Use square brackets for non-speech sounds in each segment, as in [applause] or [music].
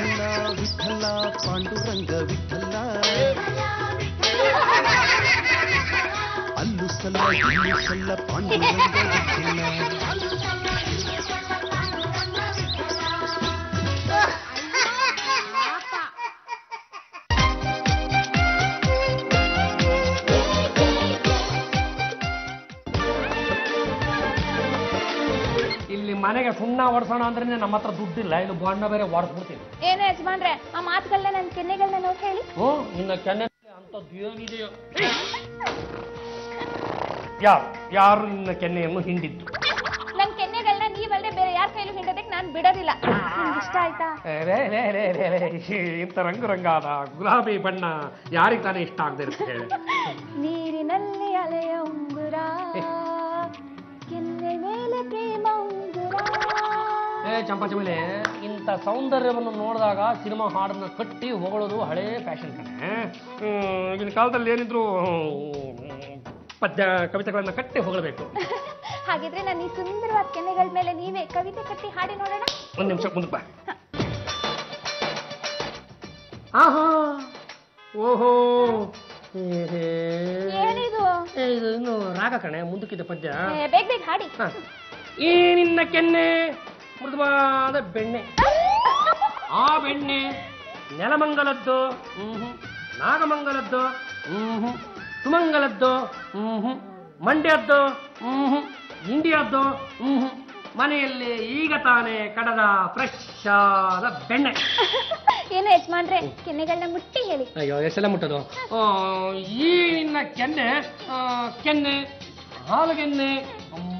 ವಿಠಲ ವಿಠಲ ಪಾಂಡುರಂಗ ವಿಠಲ ಅಲ್ಲು ಸಲ್ಲ ಇಲ್ಲು ಸಲ್ಲ ಪಾಂಡುರಂಗ ವಿಠಲ ಮನೆಗೆ ಸುಣ್ಣ ಹೊಡ್ಸೋಣ ಅಂದ್ರೆ ನಮ್ಮ ಹತ್ರ ದುಡ್ಡಿಲ್ಲ. ಇದು ಬಣ್ಣ ಬೇರೆ ಹೊಡೆದ್ಬಿಡ್ತೀನಿ ಏನೇ ಯಜಮಾನ್ರೆ ಆ ಮಾತುಗಳನ್ನ ನನ್ನ ಕೆನ್ನೆಗಳನ್ನ ನೋಡಿ ಹೇಳಿ. ಓ ನಿನ್ನ ಕೆನ್ನೆ ಅಂತ ಏನಿದೆಯೋ ಯಾರು ಯಾರು ನಿನ್ನ ಕೆನ್ನೆಯನ್ನು ಹಿಂಡಿದ್ದು? ನನ್ನ ಕೆನ್ನೆಗಳನ್ನ ನೀವಲ್ಲದೆ ಬೇರೆ ಯಾರ ಕೈಲೂ ಹಿಂಡೋದಕ್ಕೆ ನಾನು ಬಿಡೋದಿಲ್ಲ. ನಿಮ್ಗೆ ಇಷ್ಟ ಆಯ್ತಾ? ಏ, ರೇ, ರೇ, ರೇ, ರೇ, ರೇ, ಇಂಥ ರಂಗು ರಂಗಾದ ಗುಲಾಬಿ ಬಣ್ಣ ಯಾರಿಗೆ ತಾನೇ ಇಷ್ಟ ಆಗದೆ ಇರುತ್ತೆ ನೀರಿನಲ್ಲಿ ಚಂಪಾ ಚಮಲೆ. ಇಂಥ ಸೌಂದರ್ಯವನ್ನು ನೋಡಿದಾಗ ಸಿನಿಮಾ ಹಾಡನ್ನ ಕಟ್ಟಿ ಹೊಗಳೋದು ಹಳೇ ಫ್ಯಾಷನ್ ಕಣೆ. ಈಗಿನ ಕಾಲದಲ್ಲಿ ಏನಿದ್ರು ಪದ್ಯ ಕವಿತೆಗಳನ್ನ ಕಟ್ಟಿ ಹೊಗಳಬೇಕು. [laughs] ಹಾಗಿದ್ರೆ ನಾನು ಈ ಸುಂದರವಾದ ಕೆನೆಗಳ ಮೇಲೆ ನೀವೇ ಕವಿತೆ ಕಟ್ಟಿ ಹಾಡಿ ನೋಡೋಣ? ಒಂದು ನಿಮಿಷ ಮುಂದಕ್ಕೆ ಬಾ. ಆಹಾ! ಓಹೋ. ಏನಿದು? ಇದು ಇನ್ನು ರಾಗ ಕಣೆ ಮುಂದಕ್ಕಿದೆ ಪದ್ಯ. ಬೇಗ ಬೇಗ ಹಾಡಿ. ಈ ನಿನ್ನ ಕೆನ್ನೆ ಮೃದುವಾದ ಬೆಣ್ಣೆ. ಆ ಬೆಣ್ಣೆ ನೆಲಮಂಗಲದ್ದು ಹ್ಮ್ ನಾಗಮಂಗಲದ್ದು ಹ್ಮ್ ಸುಮಂಗಲದ್ದು ಹ್ಮ್ ಮಂಡ್ಯದ್ದು ಹ್ಮ್ ಇಂಡಿಯಾದ್ದು ಹ್ಮ್ ಮನೆಯಲ್ಲಿ ಈಗ ತಾನೇ ಕಡದ ಫ್ರೆಶ್ ಆದ ಬೆಣ್ಣೆ. ಏನು ಯಜಮಾನ್ರೆ ಕೆನ್ನೆಗಳನ್ನ ಮುಟ್ಟಿ ಹೇಳಿ. ಅಯ್ಯೋ ಎಷ್ಟೆಲ್ಲ ಮುಟ್ಟದು? ಆ, ಈ ನಿನ್ನ ಕೆನ್ನೆ ಆ, ಕೆನ್ನೆ ಹಾಲುಗೆನ್ನೆ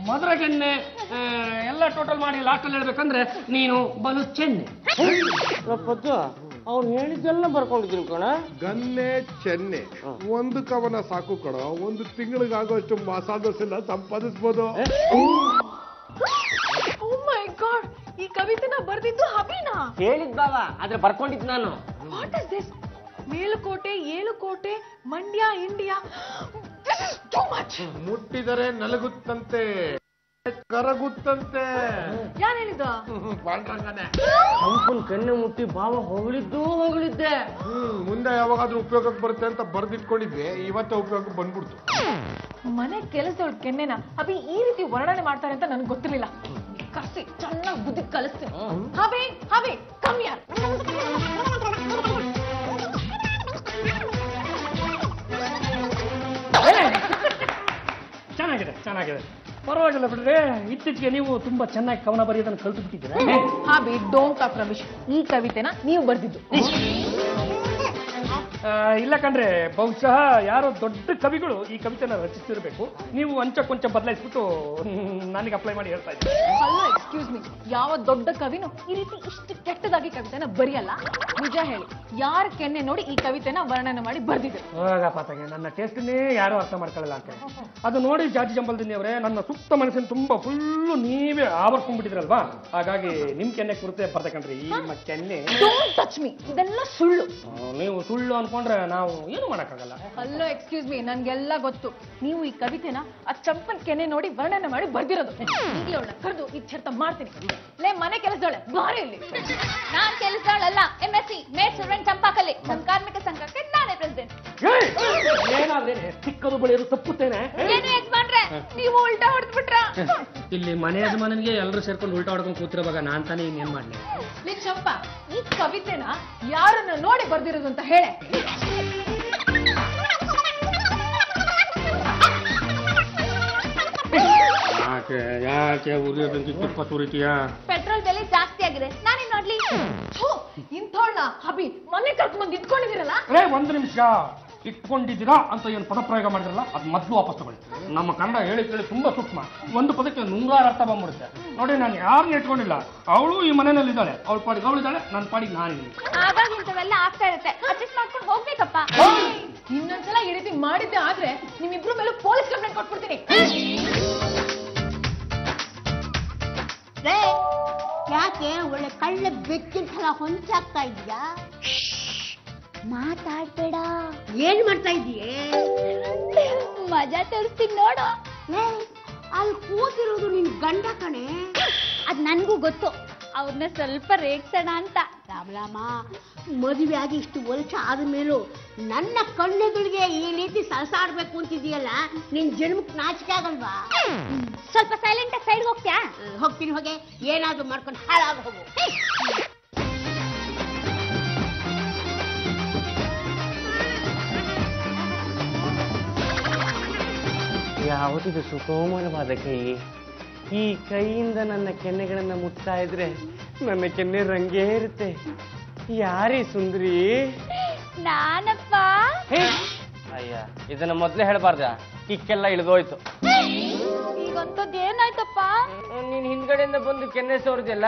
ಮಧುರಗೆನ್ನೆ ಚೆನ್ನೆ ಎಲ್ಲ ಟೋಟಲ್ ಮಾಡಿ ಲಾಸ್ಟಲ್ಲಿ ಹೇಳ್ಬೇಕಂದ್ರೆ ನೀನು ಬಲು ಚೆನ್ನೆ. ಅವ್ನು ಹೇಳಿದ್ದೆಲ್ಲ ಬರ್ಕೊಂಡಿದ್ದೀನಿ ಕಣ. ಗನ್ನೆ ಚೆನ್ನೆ. ಒಂದು ಕವನ ಸಾಕು ಕಣ. ಒಂದು ತಿಂಗಳಿಗಾಗೋಷ್ಟು ಮಸಾಲ ಸಂಪಾದಿಸ್ಬೋದು. ಓ ಮೈ ಗಾಡ್ ಈ ಕವಿತೆನ ಬರ್ದಿದ್ದು ಹಬಿನಾ? ಹೇಳಿದ್ ಬಾವ ಆದ್ರೆ ಬರ್ಕೊಂಡಿದ್ ನಾನು. What is this Melukote ಏಳುಕೋಟೆ Mandya India? This is too much ಮುಟ್ಟಿದರೆ ನಲಗುತ್ತಂತೆ ಕರಗುತ್ತಂತೆ. ಯಾರು ಹೇಳಿದ ಕೆನ್ನೆ ಮುಟ್ಟಿ ಬಾವ ಹೊಗಳಿದ್ದು ಹೊಗಳಿದ್ದೆ. ಹ್ಮ್ ಮುಂದೆ ಯಾವಾಗಾದ್ರೂ ಉಪಯೋಗಕ್ಕೆ ಬರುತ್ತೆ ಅಂತ ಬರ್ದಿಟ್ಕೊಂಡಿದ್ವಿ ಇವತ್ತೇ ಉಪಯೋಗಕ್ಕೆ ಬಂದ್ಬಿಡ್ತು. ಮನೆ ಕೆಲಸದೊಳಗೆ ಕೆನ್ನೆನ ಅಭಿ ಈ ರೀತಿ ವರ್ಣನೆ ಮಾಡ್ತಾರೆ ಅಂತ ನನಗೆ ಗೊತ್ತಿರಲಿಲ್ಲ. ಕರ್ಸಿ ಚೆನ್ನಾಗಿ ಬುದ್ಧಿ ಕಲಿಸ್ತೀನಿ. ಹಬಿ ಹಬಿ ಕಮ್ಮಿ ಚೆನ್ನಾಗಿದೆ ಚೆನ್ನಾಗಿದೆ. ಪರವಾಗಿಲ್ಲ ಬಿಡ್ರಿ. ಇತ್ತೀಚೆಗೆ ನೀವು ತುಂಬಾ ಚೆನ್ನಾಗಿ ಕವನ ಬರೆಯೋದನ್ನು ಕಲ್ತು ಬಿಟ್ಟಿದ್ದೀರಾ ಹಾಬಿ ಡೋಂಟ್ ಟಾಕ್ ರಮೇಶ್. ಈ ಕವಿತೆನ ನೀವು ಬರ್ದಿದ್ದು. ಇಲ್ಲ ಕಂಡ್ರೆ ಬಹುಶಃ ಯಾರೋ ದೊಡ್ಡ ಕವಿಗಳು ಈ ಕವಿತೆನ ರಚಿಸಿರಬೇಕು ನೀವು ಅಂಚ ಕೊಂಚ ಬದಲಾಯಿಸ್ಬಿಟ್ಟು ನನಗೆ ಅಪ್ಲೈ ಮಾಡಿ ಹೇಳ್ತಾ ಇದ್ದೀನಿ. ಅಲ್ಲ ಎಕ್ಸ್ಕ್ಯೂಸ್ ಮೀ ಯಾವ ದೊಡ್ಡ ಕವಿನೂ ಈ ರೀತಿ ಇಷ್ಟು ಕೆಟ್ಟದಾಗಿ ಕವಿತೆನ ಬರೆಯಲ್ಲ. ನಿಜ ಹೇಳಿ ಯಾರ ಕೆನ್ನೆ ನೋಡಿ ಈ ಕವಿತೆನ ವರ್ಣನೆ ಮಾಡಿ ತಗೆ ನನ್ನ ಟೇಸ್ಟ್ನೇ ಯಾರು ಅರ್ಥ ಮಾಡ್ಕೊಳ್ಳಲ್ಲ ಅಂತ ಅದು ನೋಡಿ ಜಾತಿ ಜಂಬಲ್ದಿನಿ ಅವರೇ ನನ್ನ ಸುತ್ತ ಮನಸ್ಸಿನ ತುಂಬಾ ಫುಲ್ಲು ನೀವೇ ಆವರ್ಸ್ಕೊಂಡ್ಬಿಟ್ಟಿದ್ರಲ್ವಾ ಹಾಗಾಗಿ ನಿಮ್ ಕೆನ್ನೆ ಕುರಿತೆ ಬರ್ತಕಂಡ್ರಿ ಈ ಮತ್ತೆ ಕೆನ್ನೆ. ಟಚ್ ಮೀ ಇದೆಲ್ಲ ಸುಳ್ಳು. ನೀವು ಸುಳ್ಳು ಅನ್ಕೊಂಡ್ರೆ ನಾವು ಏನು ಮಾಡಕ್ಕಾಗಲ್ಲ. ಅಲ್ಲೋ ಎಕ್ಸ್ಕ್ಯೂಸ್ ಮೀ ನನ್ಗೆಲ್ಲ ಗೊತ್ತು. ನೀವು ಈ ಕವಿತೆನ ಆ ಚಂಪನ್ ಕೆನೆ ನೋಡಿ ವರ್ಣನೆ ಮಾಡಿ ಬರ್ದಿರೋದು. ಈಗಲೇ ಅವಳ ಕರೆದು ಈ ಚರ್ತ ಮಾಡ್ತೀನಿ. ಲೇ ಮನೆ ಕೆಲಸದೊಳೆ ಬಾರಿ ಇಲ್ಲಿ. ನಾನ್ ಕೆಲಸದವಳಲ್ಲ. M S C maid servant Champakalli. ನಮ್ಮ ಕಾರ್ಮಿಕ ಸಂಘಕ್ಕೆ ನಾನೇ ಪ್ರೆಸಿಡೆಂಟ್! ಏನಾದ್ರೆ ಸಿಕ್ಕದು ಬೆಳೆಯೋದು ತಪ್ಪುತ್ತೇನೆ? ಏನು ಯಜಮಾನ್ರೆ? ನೀವು ಉಲ್ಟಾ ಹೊಡೆದ್ಬಿಟ್ರ? ಇಲ್ಲಿ ಮನೆ ಯಜಮಾನನಿಗೆ ಎಲ್ಲರೂ ಸೇರ್ಕೊಂಡು ಉಲ್ಟಾ ಹೊಡ್ಕೊಂಡು ಕೂತಿರೋವಾಗ ನಾನ್ ತಾನೇ ಇನ್ನೇನ್ ಮಾಡ್ಲಿ? ಲೇ ಚಂಪ ಈ ಕವಿತೆನ ಯಾರನ್ನ ನೋಡಿ ಬರ್ದಿರೋದು ಅಂತ ಹೇಳೆ. ಯಾಕೆ ಯಾಕೆ ತುಪ್ಪ ಸುರಿತೀಯಾ ಪೆಟ್ರೋಲ್ ಬೆಲೆ ಜಾಸ್ತಿ ಆಗಿದೆ. ನಾನೇ ನೋಡ್ಲಿ ಥು, ಇಂಥವ್ಳ್ನ ಹಬಿ ಮನೆ ಕರ್ಕೊಂಡ್ ಇಟ್ಕೊಂಡಿದ್ದೀರಲ್ಲ ಏ ಒಂದು ನಿಮಿಷ. ಇಟ್ಕೊಂಡಿದ್ದೀರಾ ಅಂತ ಏನು ಪದಪ್ರಯೋಗ ಮಾಡಿದ್ರಲ್ಲ ಅದು ಮೊದಲು ವಾಪಸ್ ತಗೊಳ್ಳಿ. ನಮ್ಮ ಕನ್ನಡ ಹೇಳಿ ಕೇಳಿ ತುಂಬಾ ಸೂಕ್ಷ್ಮ. ಒಂದು ಪದಕ್ಕೆ ನೂರಾರು ಅರ್ಥ ಬಂದ್ಬಿಡುತ್ತೆ. ನೋಡಿ ನಾನು ಯಾರನ್ನ ಇಟ್ಕೊಂಡಿಲ್ಲ. ಅವಳು ಈ ಮನೆಯಲ್ಲಿ ಇದ್ದಾಳೆ ಅವಳ ಪಾಡಿಗೆ ಅವಳಿದ್ದಾಳೆ ನನ್ನ ಪಾಡಿಗೆ ನಾನಿದ್ದೀನಿ ಆಗಾಗ ಇಂಥವೆಲ್ಲ ಆಗ್ತಾ ಇರುತ್ತೆ. ಅಡ್ಜಸ್ಟ್ ಮಾಡ್ಕೊಂಡು ಹೋಗ್ಬೇಕಪ್ಪ. ಇನ್ನೊಂದ್ಸಲ ಈ ರೀತಿ ಮಾಡಿದ್ದೆ ಆದ್ರೆ ನಿಮ್ಮಿಬ್ರು ಮೇಲೂ ಪೊಲೀಸ್ ಕಂಪ್ಲೇಂಟ್ ಕೊಟ್ಬಿಡ್ತೀನಿ. ಯಾಕೆ ಒಳ್ಳೆ ಕಳ್ಳ ಬೆಕ್ಕಿನ ಥರ ಹೊಂಚಾಗ್ತಾ ಇದೀಯಾ ಮಾತಾಡ್ಬೇಡ. ಏನ್ ಮಾಡ್ತಾ ಇದೀಯ ಮಜಾ ತೋರಿಸ್ತೀನಿ ನೋಡು. ಅಲ್ಲಿ ಕೂತಿರೋದು ನಿನ್ ಗಂಡ ಕಣೆ. ಅದ್ ನನ್ಗೂ ಗೊತ್ತು. ಅವ್ರನ್ನ ಸ್ವಲ್ಪ ರೇಗ್ಸೋಣ ಅಂತ. ರಾಮರಾಮ ಮದುವೆ ಆಗಿ ಇಷ್ಟು ವರ್ಷ ಆದ್ಮೇಲೂ ನನ್ನ ಕಣ್ಣುಗಳಿಗೆ ಈ ರೀತಿ ಸಲಸಾಡ್ಬೇಕು ಅಂತಿದೀಯಲ್ಲ ನಿನ್ ಜನ್ಮಕ್ಕೆ ನಾಚಿಕೆ ಆಗಲ್ವಾ? ಸ್ವಲ್ಪ ಸೈಲೆಂಟ್ ಆಗಿ ಸೈಡ್ ಹೋಗ್ತ್ಯಾ? ಹೋಗ್ತೀನಿ ಹೋಗೆ. ಏನಾದ್ರೂ ಮಾಡ್ಕೊಂಡು ಹಾಳಾಗ ಹೋಗು. ಯಾವುದಿದು ಸುಕೋಮಲವಾದ ಕೈ. ಈ ಕೈಯಿಂದ ನನ್ನ ಕೆನ್ನೆಗಳನ್ನ ಮುಟ್ತಾ ಇದ್ರೆ ನನ್ನ ಕೆನ್ನೆ ರಂಗೇ ಇರುತ್ತೆ. ಯಾರೀ ಸುಂದ್ರಿ? ನಾನಪ್ಪ! ಅಯ್ಯ ಇದನ್ನ ಮೊದ್ಲೇ ಹೇಳ್ಬಾರ್ದ. ಕಿಕ್ಕೆಲ್ಲ ಇಳಿದೋಯ್ತು. ಈಗಂತದ್ದು ಏನಾಯ್ತಪ್ಪ? ನೀನ್ ಹಿಂದ್ಗಡೆಯಿಂದ ಬಂದು ಕೆನ್ನೆ ಸೋರ್ದಿಲ್ಲ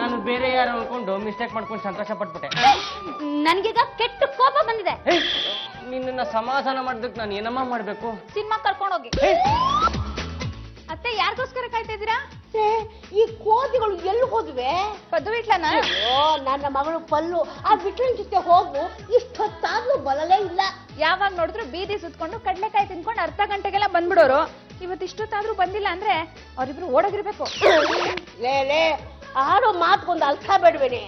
ನಾನು ಬೇರೆ ಯಾರು ಅನ್ಕೊಂಡು ಮಿಸ್ಟೇಕ್ ಮಾಡ್ಕೊಂಡು ಸಂತೋಷ ಪಟ್ಬಿಟ್ಟೆ. ನನ್ಗೀಗ ಕೆಟ್ಟ ಕೋಪ ಬಂದಿದೆ. ನಿನ್ನ ನಿನ್ನನ್ನ ಸಮಾಧಾನ ಮಾಡ್ದಕ್ ನಾನು ಏನಮ್ಮ ಮಾಡ್ಬೇಕು? ಸಿನಿಮಾ ಕರ್ಕೊಂಡೋಗಿ. ಅತ್ತೆ ಯಾರಿಗೋಸ್ಕರ ಕಾಯ್ತಾ ಇದ್ದೀರಾ? ಏ, ಈ ಕೋತಿಗಳು ಎಲ್ಲಿ ಹೋದ್ವೆ? ಪದ್ದು ಓ ನನ್ನ ಮಗಳು ಪಲ್ಲು. ಆ ಬಿಟ್ಲಿನ ಜೊತೆ ಹೋಗು ಇಷ್ಟೊತ್ತಾದ್ರೂ ಬಲಲೇ ಇಲ್ಲ. ಯಾವಾಗ ನೋಡಿದ್ರು ಬೀದಿ ಸುತ್ಕೊಂಡು ಕಡ್ಲೆಕಾಯಿ ತಿನ್ಕೊಂಡು ಅರ್ಧ ಗಂಟೆಗೆಲ್ಲ ಬಂದ್ಬಿಡೋರು. ಇವತ್ತು ಇಷ್ಟೊತ್ತಾದ್ರೂ ಬಂದಿಲ್ಲ ಅಂದ್ರೆ ಅವರಿಬ್ರು ಓಡೋಗಿರ್ಬೇಕು. ಲೇ ಲೇ ಆಡೋ ಮಾತ್ಕೊಂದು ಅರ್ಥ ಬೇಡವೇನೆ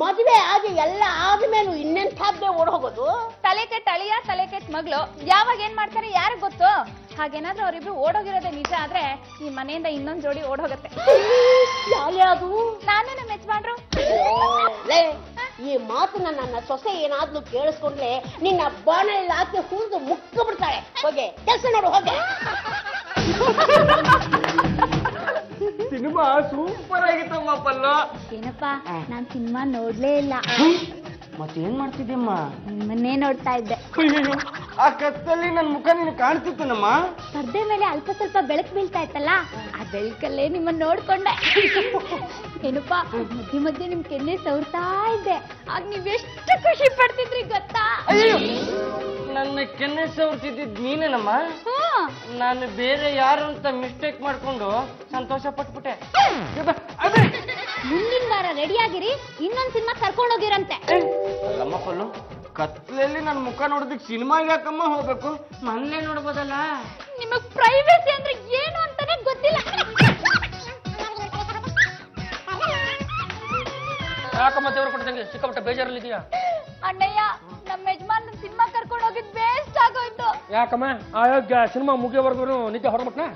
ಮದುವೆ ಆಗಿ ಎಲ್ಲ ಆದ್ಮೇಲೂ ಇನ್ನೆಂಥದ್ದೇ ಓಡ್ ಹೋಗೋದು ತಲೆ ಕೆಟ್ಟ ಅಳಿಯ ತಲೆ ಕೆಟ್ಟ ಮಗಳು. ಯಾವಾಗ ಏನ್ ಮಾಡ್ತಾರೆ ಯಾರಿಗ್ ಗೊತ್ತು? ಹಾಗೇನಾದ್ರೂ ಅವರಿಬ್ರು ಓಡೋಗಿರೋದೇ ನಿಜ ಆದ್ರೆ ಈ ಮನೆಯಿಂದ ಇನ್ನೊಂದ್ ಜೋಡಿ ಓಡೋಗತ್ತೆ. ಯಾವ್ಯಾವ್ದು ನಾನೇ ನಮ್ಮ ಯಜಮಾನ್ರು. ಲೇ ಈ ಮಾತನ್ನ ನನ್ನ ಸೊಸೆ ಏನಾದ್ರೂ ಕೇಳಿಸ್ಕೊಂಡ್ರೆ ನಿನ್ನ ಬಾಣಲ್ಲಿ ಹಾಕಿ ಹುರಿದು ಮುಕ್ಕ ಬಿಡ್ತಾಳೆ ಹೋಗೆ ಕೆಲಸ ನೋಡು ಹೋಗೆ. ಸಿನಿಮಾ ಸೂಪರ್ ಆಗಿತ್ತಮ್ಮ ಪಲ್ಲು. ಏನಪ್ಪ ನಾನ್ ಸಿನಿಮಾ ನೋಡ್ಲೇ ಇಲ್ಲ. ಮತ್ತೇನ್ ಮಾಡ್ತಿದ್ದೀಮ್ಮ ನಿಮ್ಮನ್ನೇ ನೋಡ್ತಾ ಇದ್ದೆ. ಆ ಕತ್ತಲ್ಲಿ ನನ್ ಮುಖ ನೀನು ಕಾಣ್ತಿತ್ತನಮ್ಮ ಪರ್ದೆ ಮೇಲೆ ಅಲ್ಪ ಸ್ವಲ್ಪ ಬೆಳಕು ಬೀಳ್ತಾ ಇತ್ತಲ್ಲ ಆ ಬೆಳಕಲ್ಲೇ ನಿಮ್ಮನ್ನ ನೋಡ್ಕೊಂಡೆ. ಏನಪ್ಪಾ ಮಧ್ಯೆ ಮಧ್ಯೆ ನಿಮ್ ಕೆನ್ನೆ ಸವರ್ತಾ ಇದ್ದೆ. ಆಗ ಎಷ್ಟು ಖುಷಿ ಪಡ್ತಿದ್ರಿ ಗೊತ್ತಾ? ನನ್ನ ಕೆನ್ನೆ ಸವರ್ತಿದ್ದಿದ್ ನೀನೇನಮ್ಮ? ನಾನು ಬೇರೆ ಯಾರು ಅಂತ ಮಿಸ್ಟೇಕ್ ಮಾಡ್ಕೊಂಡು ಸಂತೋಷ ಪಟ್ಬಿಟ್ಟೆ. ಮುಂದಿನ ವಾರ ರೆಡಿ ಆಗಿರಿ ಇನ್ನೊಂದ್ ಸಿನಿಮಾ ಕರ್ಕೊಂಡೋಗಿರಂತೆ. ಅಲ್ಲಮ್ಮ ಪಲ್ಲು ಕತ್ಲಲ್ಲಿ ನನ್ನ ಮುಖ ನೋಡೋದಕ್ಕೆ ಸಿನಿಮಾ ಯಾಕಮ್ಮ ಹೋಗ್ಬೇಕು? ಮನೇಲೆ ನೋಡ್ಬೋದಲ್ಲ. ನಿಮಗ್ ಪ್ರೈವೇಸಿ ಅಂದ್ರೆ ಏನು ಅಂತಾನೆ ಗೊತ್ತಿಲ್ಲ. ಯಾಕಮ್ಮ ದೇವ್ರ ಕೊಡ್ತಂಗೆ ಸಿಕ್ಕಾಪಟ್ಟೆ ಬೇಜಾರಲ್ಲಿದೆಯಾ ಅಣ್ಣಯ್ಯ ವೇಸ್ಟ್ ಆಗೋಯ್ತು. ಯಾಕಮ್ಮ? ಆಯೋಗ್ಯ ಸಿನಿಮಾ ಮುಗಿಯೋವರೆಗೂ ನಿದ್ದೆ ಹೊರಮಟ್ನ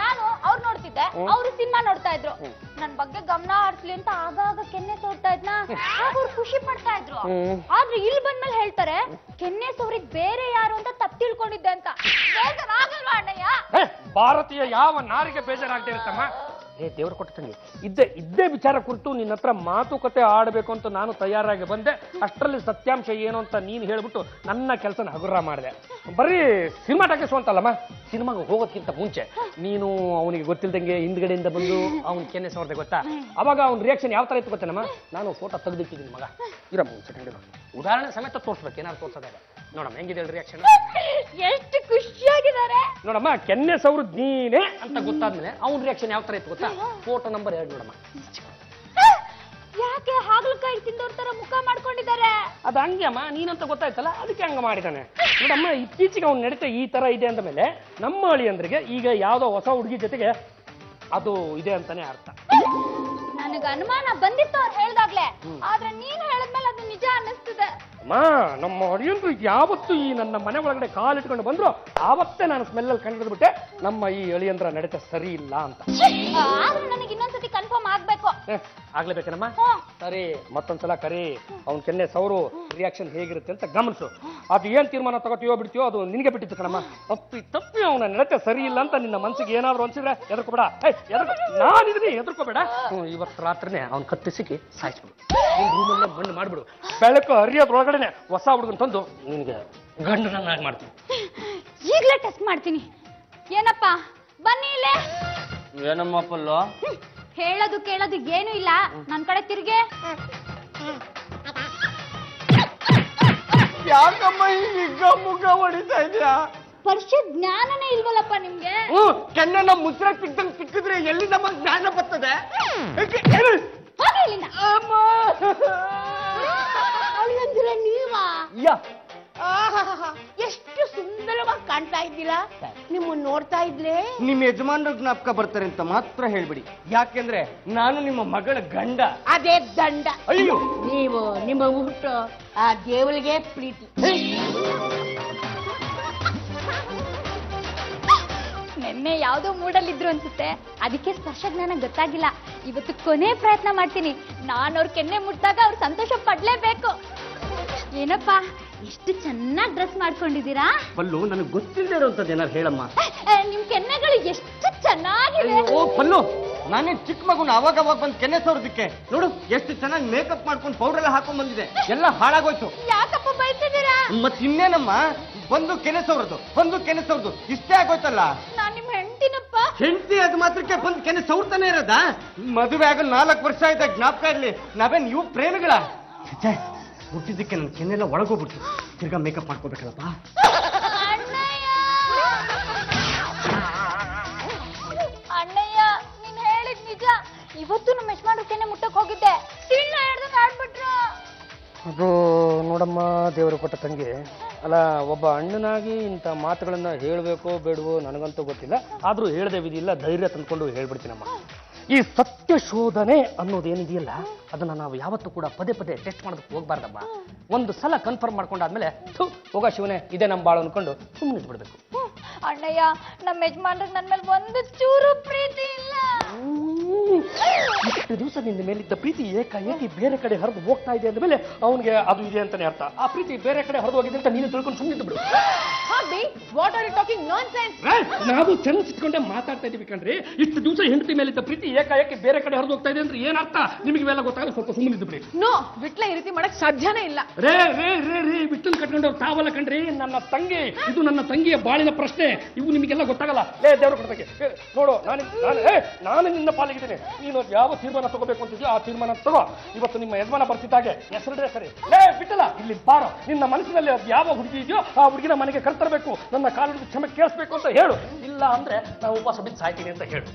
ನಾನು ಅವ್ರು ನೋಡ್ತಿದ್ದೆ. ಅವ್ರು ಸಿನಿಮಾ ನೋಡ್ತಾ ಇದ್ರು. ನನ್ ಬಗ್ಗೆ ಗಮನ ಹರಿಸ್ಲಿ ಅಂತ ಆಗಾಗ ಕೆನ್ನೆ ಸೋರ್ತಾ ಇದ್ನ. ಅವ್ರು ಖುಷಿ ಪಡ್ತಾ ಇದ್ರು. ಆದ್ರೆ ಇಲ್ಲಿ ಬಂದ್ಮೇಲೆ ಹೇಳ್ತಾರೆ ಕೆನ್ನೆ ಸೋರಿದ್ ಬೇರೆ ಯಾರು ಅಂತ ತಪ್ಪು ತಿಳ್ಕೊಂಡಿದ್ದೆ ಅಂತ. ಬೇಜಾರಾಗಲ್ವಾ ಅಣ್ಣಯ್ಯ? ಭಾರತೀಯ ಯಾವ ನಾರಿಗೆ ಬೇಜಾರಾಗದೆ ಇರುತ್ತಮ್ಮ? ಏ, ದೇವ್ರು ಕೊಟ್ಟ ತಂಗಿ, ಇದ್ದೇ ಇದ್ದೇ ವಿಚಾರ ಕುರಿತು ನಿನ್ನ ಹತ್ರ ಮಾತುಕತೆ ಆಡಬೇಕು ಅಂತ ನಾನು ತಯಾರಾಗಿ ಬಂದೆ. ಅಷ್ಟರಲ್ಲಿ ಸತ್ಯಾಂಶ ಏನು ಅಂತ ನೀನು ಹೇಳ್ಬಿಟ್ಟು ನನ್ನ ಕೆಲಸನ ಹಗುರ ಮಾಡಿದೆ. ಬರೀ ಸಿನಿಮಾ ಟಾಕಿಸುವಂತಲ್ಲಮ್ಮ ಸಿನಿಮಾಗೆ ಹೋಗೋದಕ್ಕಿಂತ ಮುಂಚೆ ನೀನು ಅವನಿಗೆ ಗೊತ್ತಿಲ್ದಂಗೆ ಹಿಂದ್ಗಡೆಯಿಂದ ಬಂದು ಅವ್ನ ಕೆನ್ನೆ ಸವರ್ದೆ ಗೊತ್ತಾ? ಅವಾಗ ಅವ್ನ ರಿಯಾಕ್ಷನ್ ಯಾವ ತರ ಇತ್ತು ಗೊತ್ತೇನಮ್ಮ? ನಾನು ಫೋಟೋ ತೆಗೆದಿಟ್ಟಿದ್ದೀನಿ ಮಗ. ಇರಮ್ಮ ಉದಾಹರಣೆ ಸಮೇತ ತೋರಿಸ್ಬೇಕು, ಏನಾದ್ರು ತೋರ್ಸೋದಾಗ ನೋಡಮ್ಮ ಹೆಂಗಿದೆ ರಿಯಾಕ್ಷನ್ ಎಷ್ಟು ಖುಷಿಯಾಗಿದ್ದಾರೆ. ನೋಡಮ್ಮ ಕೆನ್ನೆ ಸೌರದ್ ನೀನೇ ಅಂತ ಗೊತ್ತಾದ್ಮೇಲೆ ಅವ್ನ ರಿಯಾಕ್ಷನ್ ಯಾವ ತರ ಇತ್ತು ಗೊತ್ತಾ? ಫೋಟೋ ನಂಬರ್ ಎರಡು ನೋಡಮ್ಮ. ಯಾಕೆ ಹಾಗಲಕಾಯಿ ತಿಂದವ್ರ ತರ ಮುಖ ಮಾಡ್ಕೊಂಡಿದ್ದಾರೆ? ಅದು ಹಂಗೆ ಅಮ್ಮ ನೀನಂತ ಗೊತ್ತಾಯ್ತಲ್ಲ ಅದಕ್ಕೆ ಹಂಗ ಮಾಡಿದಾನೆ. ನೋಡಮ್ಮ ಇತ್ತೀಚೆಗೆ ಅವ್ನು ನಡೀತಾ ಈ ತರ ಇದೆ ಅಂದ ಮೇಲೆ ನಮ್ಮ ಅಳಿಯಂದ್ರಿಗೆ ಈಗ ಯಾವ್ದೋ ಹೊಸ ಹುಡುಗಿ ಜೊತೆಗೆ ಅದು ಇದೆ ಅಂತಾನೆ ಅರ್ಥ. ನನಗ ಅನುಮಾನ ಬಂದಿತ್ತು ಅವ್ರು ಹೇಳ್ದಾಗ್ಲೆ. ಆದ್ರೆ ನೀನು ಹೇಳಿದ್ಮೇಲೆ ಅದು ನಿಜ ಅನ್ನಿಸ್ತಿದೆ. ಅಮ್ಮ, ನಮ್ಮ ಅಳಿಯಂದ್ರು ಯಾವತ್ತು ಈ ನನ್ನ ಮನೆ ಒಳಗಡೆ ಕಾಲಿಟ್ಕೊಂಡು ಬಂದ್ರು, ಆವತ್ತೇ ನಾನು ಸ್ಮೆಲ್ಲಲ್ಲಿ ಕಂಡಿಡ್ಬಿಟ್ಟೆ ನಮ್ಮ ಈ ಅಳಿಯಂದ್ರ ನಡೆತ ಸರಿ ಇಲ್ಲ ಅಂತ. ನನಗೆ ಇನ್ನೊಂದ್ಸತಿ ಆಗ್ಬೇಕು. ಏ, ಆಗ್ಲೇಬೇಕೇನಮ್ಮ? ಹ್ಮ್. ಸರಿ ಮತ್ತೊಂದ್ಸಲ ಕರಿ. ಅವ್ನ್ ಕೆನ್ನೆ ಸೌರು ರಿಯಾಕ್ಷನ್ ಹೇಗಿರುತ್ತೆ ಅಂತ ಗಮನಿಸು. ಅದು ಏನ್ ತೀರ್ಮಾನ ತಗೋತೀಯೋ ಬಿಡ್ತೀಯೋ ಅದು ನಿನಗೆ ಬಿಟ್ಟಿತ್ತು ಕಣಮ್ಮ. ತಪ್ಪಿ ತಪ್ಪಿ ಅವನ ನಡತೆ ಸರಿ ಇಲ್ಲ ಅಂತ ನಿನ್ನ ಮನ್ಸಿಗೆ ಏನಾದ್ರು ಅನ್ಸಿದ್ರೆ ಎದರ್ಕೋಬೇಡ ನಾನಿದ್ದೀನಿ ಎದರ್ಕೋಬೇಡ ಹ್ಮ್, ಇವತ್ತು ರಾತ್ರಿನೇ ಅವ್ನ್ ಕತ್ತಿ ಸಿಕ್ಕಿ ಸಾಯಿಸ್ಬಿಡು. ನಿನ್ ರೂಮಲ್ಲೇ ಮಣ್ಣು ಮಾಡ್ಬಿಡು. ಬೆಳಕು ಹರಿಯೋದ್ರೊಳಗಡೆನೆ ಹೊಸ ಹುಡುಗನ್ ತಂದು ನಿನಗೆ ಗಂಡನನ್ನಾಗಿ ಮಾಡ್ತೀನಿ. ಈಗ್ಲೇ ಟೆಸ್ಟ್ ಮಾಡ್ತೀನಿ. ಏನಪ್ಪ? ಬನ್ನಿ ಇಲ್ಲೇ. ಏನಮ್ಮ ಪಲ್ಲು? ಹ್ಮ್. ಹೇಳೋದು ಕೇಳೋದು ಏನು ಇಲ್ಲ. ನನ್ ಕಡೆ ತಿರ್ಗೆ. ಯಾಕಮ್ಮ ಈಗ ಮುಖ ಹೊಡಿತಾ ಇದ್ಯಾ? ಪರಿಷೆ ಜ್ಞಾನನೇ ಇಲ್ವಲ್ಲಪ್ಪ ನಿಮ್ಗೆ? ಹ್ಮ್ ಕೆನ್ನ ಮುಸ್ರ ಸಿಕ್ದಂಗ್ ಸಿಕ್ಕಿದ್ರೆ ಎಲ್ಲಿ ನಮ್ಮ ಜ್ಞಾನ ಬರ್ತದೆ? ಏಕೆ- ಏನು? ಹೋಗಿ ಇಲ್ಲಿಂದ. ಅಳಿಯಂದ್ರೆ ನೀವಾ? ಯಾ. ಆಹಾಹಾಹಾ, ಎಷ್ಟು ಸುಂದರವಾಗಿ ಕಾಣ್ತಾ ಇದ್ದೀರ? ನಿಮ್ಮ ನೋಡ್ತಾ ಇದ್ಲೆ? ನಿಮ್ಮ ಯಜಮಾನ್ರ ಜ್ಞಾಪಕ ಬರ್ತಾರೆ ಅಂತ ಮಾತ್ರ ಹೇಳ್ಬಿಡಿ. ಯಾಕೆಂದ್ರೆ ನಾನು ನಿಮ್ಮ ಮಗಳ ಗಂಡ. ಅದೇ ದಂಡ ಅಯ್ಯೋ! ನೀವು ನಿಮ್ಮ ಹುಟ್ಟು ಆ ದೇವಳಿಗೆ ಪ್ರೀತಿ. ನಿನ್ನೆ ಯಾವ್ದೋ ಮೂಡಲ್ಲಿದ್ರು ಅನ್ಸುತ್ತೆ. ಅದಕ್ಕೆ ಸ್ಪರ್ಶ ಜ್ಞಾನ ಗೊತ್ತಾಗಿಲ್ಲ. ಇವತ್ತು ಕೊನೆ ಪ್ರಯತ್ನ ಮಾಡ್ತೀನಿ. ನಾನು ಅವ್ರ ಕೆನ್ನೆ ಮುಟ್ಟಾಗ ಅವ್ರು ಸಂತೋಷ ಪಡ್ಲೇಬೇಕು. ಏನಪ್ಪಾ? ಎಷ್ಟು ಚೆನ್ನಾಗಿ ಡ್ರೆಸ್ ಮಾಡ್ಕೊಂಡಿದ್ದೀರಾ? ಪಲ್ಲು ನನಗೆ ಗೊತ್ತಿಲ್ಲದೆ ಇರುವಂತದ್ದು ಏನಾರು ಹೇಳಮ್ಮ. ನಿಮ್ ಕೆನ್ನೆಗಳು ಎಷ್ಟು ಚೆನ್ನಾಗಿದೆ. ಓ ಪಲ್ಲು ನಾನೇ ಚಿಕ್ಕ ಮಗುನ ಅವಾಗ ಅವಾಗ ಬಂದು ಕೆನ್ನೆ ಸೋರೋದಕ್ಕೆ. ನೋಡು ಎಷ್ಟು ಚೆನ್ನಾಗಿ ಮೇಕಪ್ ಮಾಡ್ಕೊಂಡು ಪೌಡರ್ ಎಲ್ಲ ಹಾಕೊಂಡ್ ಬಂದಿದೆ. ಎಲ್ಲ ಹಾಳಾಗೋಯ್ತು. ಯಾಕಪ್ಪ ಬೈತಿದ್ದೀರಾ? ಮತ್ ಇನ್ನೇನಮ್ಮ? ಬಂದು ಕೆನೆ ಒಂದು ಬಂದು ಕೆನೆ ಸೋರೋದು ಇಷ್ಟೇ ಆಗೋಯ್ತಲ್ಲ. ನಾನ್ ನಿಮ್ ಹೆಂಡತಿನಪ್ಪ. ಹೆಂಡತಿ ಅದು ಮಾತ್ರಕ್ಕೆ ಬಂದು ಕೆನೆ ಸೌರ್ತಾನೆ ಇರೋದಾ? ಮದುವೆ ಆಗ ನಾಲ್ಕು ವರ್ಷ ಆಯ್ತಾ ಜ್ಞಾಪಕ ಇರ್ಲಿ. ನಾವೇನ್ ನೀವು ಪ್ರೇಮಿಗಳ? ಹುಟ್ಟಿದ್ದಕ್ಕೆ ನನ್ನ ಕೆನ್ನೆಲ್ಲ ಒಳಗೋಗ್ಬಿಟ್ಟು ತಿರ್ಗಾ ಮೇಕಪ್ ಮಾಡ್ಕೋಬೇಕಲ್ಲಪ್ಪ. ಅಣ್ಣಯ್ಯ! ಅಣ್ಣಯ್ಯ ನೀನ್ ಹೇಳಿದ್ ನಿಜ. ಇವತ್ತು ನಮ್ಮ ಯಜಮಾನ್ರ ಕೆನ್ನೆ ಮುಟ್ಟಕ್ ಹೋಗಿದ್ದೆ. ತಿಳ್ಳ ಹಿಡ್ದಂಗ್ ಆಡ್ಬಿಟ್ರು ಅದು ನೋಡಮ್ಮ ದೇವರು ಕೊಟ್ಟ ತಂಗಿ. ಅಲ್ಲ ಒಬ್ಬ ಅಣ್ಣನಾಗಿ ಇಂಥ ಮಾತುಗಳನ್ನ ಹೇಳಬೇಕೋ ಬೇಡವೋ ನನಗಂತೂ ಗೊತ್ತಿಲ್ಲ. ಆದರೂ ಹೇಳದೆ ವಿಧಿಯಿಲ್ಲ ಧೈರ್ಯ ತಂದ್ಕೊಂಡು ಹೇಳ್ಬಿಡ್ತೀನಮ್ಮ. ಈ ಸತ್ಯ ಶೋಧನೆ ಅನ್ನೋದೇನಿದೆಯಲ್ಲ, ಅದನ್ನ ನಾವು ಯಾವತ್ತೂ ಕೂಡ ಪದೇ ಪದೇ ಟೆಸ್ಟ್ ಮಾಡೋದಕ್ಕೆ ಹೋಗ್ಬಾರ್ದಪ್ಪ. ಒಂದು ಸಲ ಕನ್ಫರ್ಮ್ ಮಾಡ್ಕೊಂಡಾದ್ಮೇಲೆ, ಥು, ಹೋಗ ಶಿವನೇ, ಇದೇ ನಮ್ಮ ಬಾಳು ಅನ್ಕೊಂಡು ಸುಮ್ಮನೆ ಬಿಡಬೇಕು ಅಣ್ಣಯ್ಯ ನಮ್ಮ ಯಜಮಾನ್ರಿಗೆ ನನ್ನ ಮೇಲೆ ಒಂದು ಚೂರು ಪ್ರೀತಿ ಇಲ್ಲ. ಇಷ್ಟು ದಿವಸ ನಿನ್ನ ಮೇಲಿದ್ದ ಪ್ರೀತಿ ಏಕಾಏಕಿ ಬೇರೆ ಕಡೆ ಹರಿದು ಹೋಗ್ತಾ ಇದೆ ಅಂದಮೇಲೆ ಅವನಿಗೆ ಅದು ಇದೆ ಅಂತಾನೆ ಅರ್ಥ. ಆ ಪ್ರೀತಿ ಬೇರೆ ಕಡೆ ಹರಿದು ಹೋಗಿದೆ ಅಂತ ನೀನು ತಿಳ್ಕೊಂಡು ಸುಮ್ಮನೆ ಬಿಡು ವಾಟ್ ಆರ್ ಯು ಟಾಕಿಂಗ್ ನಾವು ಸೆನ್ಸ್ ಇಟ್ಕೊಂಡೆ ಮಾತಾಡ್ತಾ ಇದೀವಿ ಕಣ್ರಿ. ಇಷ್ಟು ದಿವಸ ಹೆಂಡತಿ ಮೇಲಿದ್ದ ಪ್ರೀತಿ ಏಕಾಏಕಿ ಬೇರೆ ಕಡೆ ಹರಿದು ಹೋಗ್ತಾ ಇದೆ ಅಂದ್ರೆ ಏನರ್ಥ ನಿಮಗೆ ಇವೆಲ್ಲ ಗೊತ್ತಾಗಲ್ಲ ಸ್ವಲ್ಪ ಸುಮ್ಮನೆ ಬಿಡಿ ನೋ ವಿಟ್ಲ ಈ ರೀತಿ ಮಾಡಕ್ ಸಾಧ್ಯನೇ ಇಲ್ಲ. ರೇ ರೇ ರೇ ರೇ ಬಿಟ್ಟನ್ ಕಟ್ಕೊಂಡವ್ರು ತಾವಲ್ಲ ಕಣ್ರಿ. ನನ್ನ ತಂಗಿ ಇದು ನನ್ನ ತಂಗಿಯ ಬಾಳಿನ ಪ್ರಶ್ನೆ. ಇವು ನಿಮಗೆಲ್ಲ ಗೊತ್ತಾಗಲ್ಲ. ಲೇ ದೇವ್ರ ಕೊಡ್ತಕ್ಕೆ ನೋಡು ನಾನು ಏ ನಾನು ನಿನ್ನ ಪಾಲಿಗಿದ್ದೀನಿ. ನೀನು ಯಾವ ತೀರ್ಮಾನ ತಗೋಬೇಕು ಅಂತಿದ್ಯೋ ಆ ತೀರ್ಮಾನ ತಗೋ. ಇವತ್ತು ನಿಮ್ಮ ಯಜಮಾನ ಬರ್ತಿದ್ದಾಗೆ ಹೆಸರಿಡ್ರೆ ಸರಿ. ಲೇ ಬಿಟ್ಟಲ್ಲ. ಇಲ್ಲಿ ಬಾರೋ. ನಿನ್ನ ಮನಸ್ಸಿನಲ್ಲಿ ಅದು ಯಾವ ಹುಡುಗಿ ಇದೆಯೋ ಆ ಹುಡುಗಿನ ಮನೆಗೆ ಕರ್ತರಬೇಕು. ನನ್ನ ಕಾಲು ಕ್ಷಮೆ ಕೇಳಿಸ್ಬೇಕು ಅಂತ ಹೇಳು. ಇಲ್ಲ ಅಂದ್ರೆ ನಾವು ಉಪವಾಸ ಬಿದ್ದು ಸಾಯ್ತೀನಿ ಅಂತ ಹೇಳು.